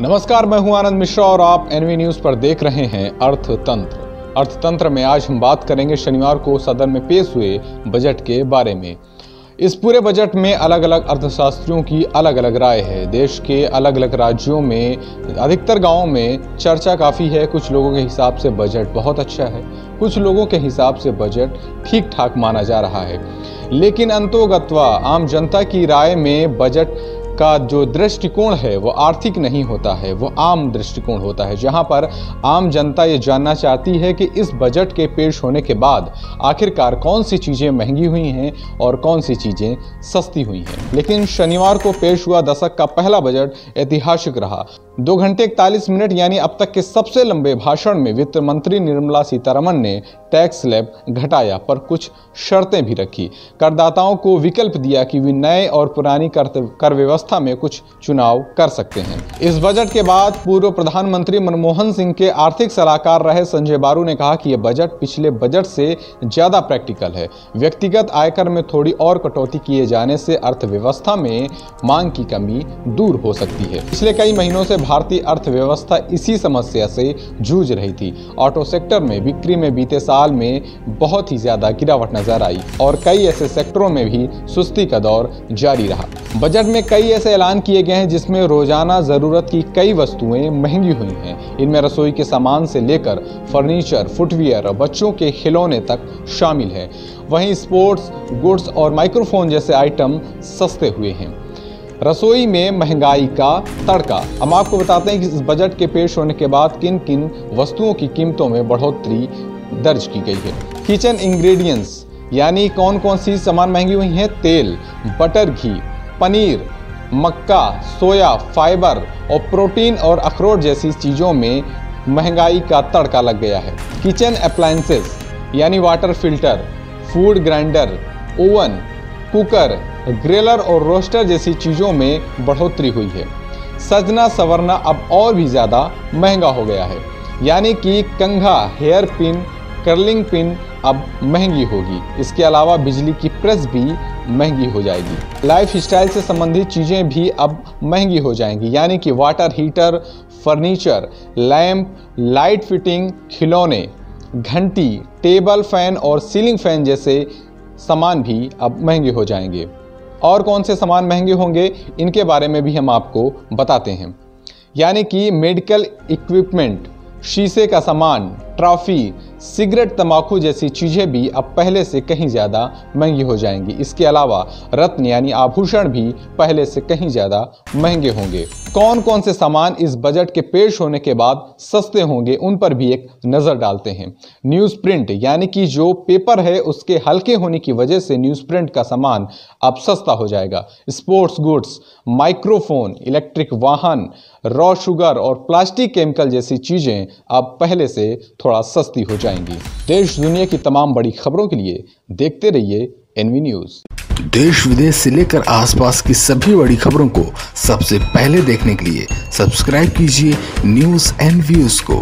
नमस्कार, मैं हूँ आनंद मिश्रा और आप एनवी न्यूज़ पर देख रहे हैं अर्थतंत्र। अर्थतंत्र में आज हम बात करेंगे शनिवार को सदन में पेश हुए बजट के बारे में। इस पूरे बजट में अलग अलग अर्थशास्त्रियों की अलग अलग राय है। देश के अलग अलग राज्यों में, अधिकतर गाँवों में चर्चा काफ़ी है। कुछ लोगों के हिसाब से बजट बहुत अच्छा है। कुछ लोगों के हिसाब से बजट ठीक ठाक माना जा रहा है। लेकिन अंतोगत्वा आम जनता की राय में बजट का जो दृष्टिकोण है, वो आर्थिक नहीं होता है, वो आम दृष्टिकोण होता है। जहाँ पर आम जनता ये जानना चाहती है कि इस बजट के पेश होने के बाद आखिरकार कौन सी चीज़ें महँगी हुई हैं और कौन सी चीज़ें सस्ती हुई हैं। लेकिन शनिवार को पेश हुआ दशक का पहला बजट ऐतिहासिक रहा। दो घंटे इकतालीस मिनट यानी अब तक के सबसे लंबे भाषण में वित्त मंत्री निर्मला सीतारमन ने टैक्स स्लैब घटाया पर कुछ शर्तें भी रखी। करदाताओं को विकल्प दिया कि वे नए और पुरानी कर, कर व्यवस्था में कुछ चुनाव कर सकते हैं। इस बजट के बाद पूर्व प्रधानमंत्री मनमोहन सिंह के आर्थिक सलाहकार रहे संजय बारू ने कहा कि यह बजट पिछले बजट से ज़्यादा प्रैक्टिकल है। व्यक्तिगत आयकर में थोड़ी और कटौती किए जाने से अर्थव्यवस्था में मांग की कमी दूर हो सकती है। पिछले कई महीनों से भारतीय अर्थव्यवस्था इसी समस्या से जूझ रही थी। ऑटो सेक्टर में बिक्री में बीते साल में बहुत ही ज़्यादा गिरावट नज़र आई और कई ऐसे सेक्टरों में भी सुस्ती का दौर जारी रहा। बजट में कई ऐसे ऐलान किए गए हैं जिसमें रोज़ाना ज़रूरत की कई वस्तुएँ महँगी हुई हैं। इनमें रसोई के सामान से लेकर फर्नीचर, फुटवियर और बच्चों के खिलौने तक शामिल है। वहीं स्पोर्ट्स, गुड्स और माइक्रोफोन जैसे आइटम सस्ते हुए हैं। रसोई में महँगाई का तड़का। हम आपको बताते हैं कि इस बजट के पेश होने के बाद किन किन वस्तुओं की कीमतों में बढ़ोतरी दर्ज की गई है। किचन इंग्रेडिएंट्स, यानी कौन कौन सी सामान महँगी हुई हैं? तेल, बटर घी, पनीर, मक्का, सोया, फाइबर और प्रोटीन और अखरोट जैसी चीज़ों में महँगाई का तड़का लग गया है। किचन अप्लाइंसेस यानी water filter, food grinder, oven cooker, griller और रोस्टर जैसी चीज़ों में बढ़ोतरी हुई है। सजना सवरना अब और भी ज़्यादा महँगा हो गया है। यानी कि कंघा, हेयर पिन, कर्लिंग पिन अब महँगी होगी। इसके अलावा बिजली की प्रेस भी महँगी हो जाएगी। लाइफ स्टाइल से संबंधित चीज़ें भी अब महँगी हो जाएँगी। यानी कि water heater, furniture lamp light fitting, खिलौने, घंटी, टेबल फ़ैन और सीलिंग फ़ैन जैसे सामान भी अब महँगे हो जाएँगे। और कौन से सामान महँगे होंगे, इनके बारे में भी हम आपको बताते हैं। यानी कि मेडिकल इक्विपमेंट शीशे का सामान ट्रॉफी, सिगरेट, तंबाकू जैसी चीज़ें भी अब पहले से कहीं ज़्यादा महँगी हो जाएँगी। इसके अलावा रत्न यानी आभूषण भी पहले से कहीं ज़्यादा महँगे होंगे। कौन कौन से सामान इस बजट के पेश होने के बाद सस्ते होंगे, उन पर भी एक नज़र डालते हैं। न्यूज़ प्रिंट यानी कि जो पेपर है, उसके हल्के होने की वजह से न्यूज़ प्रिंट का सामान अब सस्ता हो जाएगा। स्पोर्ट्स गुड्स, माइक्रोफोन, इलेक्ट्रिक वाहन, रॉ शुगर और प्लास्टिक केमिकल जैसी चीज़ें अब पहले से थोड़ा सस्ती हो जाएँगी। देश दुनिया की तमाम बड़ी खबरों के लिए देखते रहिए एनवी न्यूज़। देश विदेश से लेकर आसपास की सभी बड़ी खबरों को सबसे पहले देखने के लिए सब्सक्राइब कीजिए न्यूज़ एंड व्यूज़ को।